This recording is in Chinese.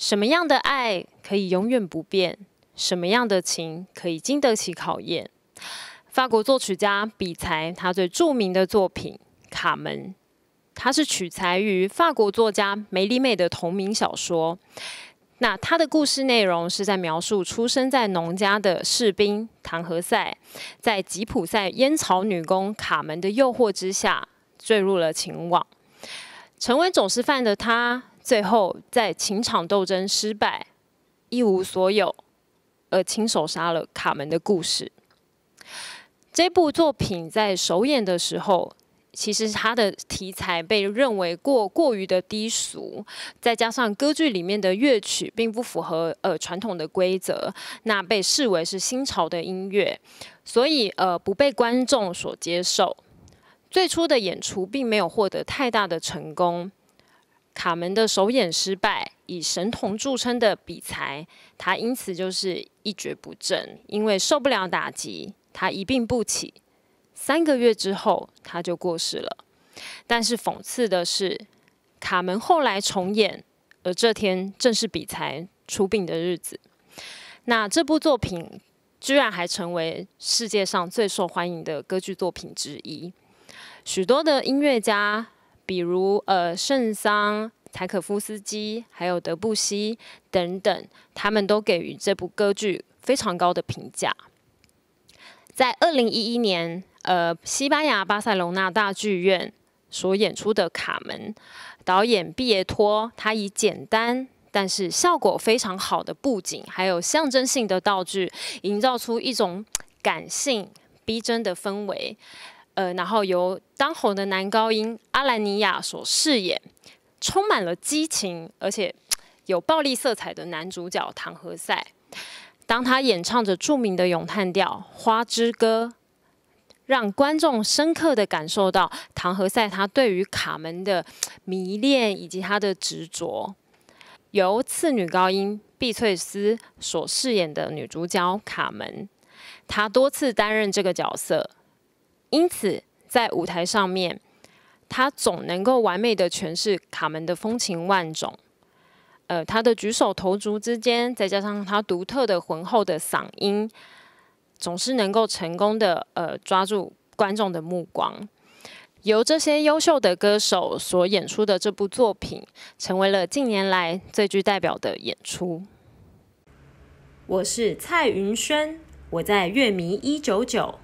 什么样的爱可以永远不变？什么样的情可以经得起考验？法国作曲家比才他最著名的作品《卡门》，它是取材于法国作家梅里美的同名小说。那他的故事内容是在描述出生在农家的士兵唐和塞，在吉普赛烟草女工卡门的诱惑之下，坠入了情网，成为走私犯的他，最后在情场斗争失败，一无所有，而亲手杀了卡门的故事。这部作品在首演的时候。其实它的题材被认为过过于的低俗，再加上歌剧里面的乐曲并不符合呃传统的规则，那被视为是新潮的音乐，所以呃不被观众所接受。最初的演出并没有获得太大的成功，卡门的首演失败，以神童著称的比才，他因此就是一蹶不振，因为受不了打击，他一病不起。三个月之后，他就过世了。但是讽刺的是，卡门后来重演，而这天正是比才出殡的日子。那这部作品居然还成为世界上最受欢迎的歌剧作品之一。许多的音乐家，比如呃圣桑、柴可夫斯基，还有德布西等等，他们都给予这部歌剧非常高的评价。在二零一一年。呃，西班牙巴塞隆纳大剧院所演出的《卡门》，导演毕耶托，他以简单但是效果非常好的布景，还有象征性的道具，营造出一种感性逼真的氛围。呃，然后由当红的男高音阿兰尼亚所饰演，充满了激情而且有暴力色彩的男主角唐和塞。当他演唱着著名的咏叹调《花之歌》。让观众深刻的感受到唐和塞他对于卡门的迷恋以及他的执着。由次女高音碧翠丝所饰演的女主角卡门，她多次担任这个角色，因此在舞台上面，他总能够完美的诠释卡门的风情万种。呃，他的举手投足之间，再加上他独特的浑厚的嗓音。总是能够成功的呃抓住观众的目光，由这些优秀的歌手所演出的这部作品，成为了近年来最具代表的演出。我是蔡云轩，我在乐迷一九九。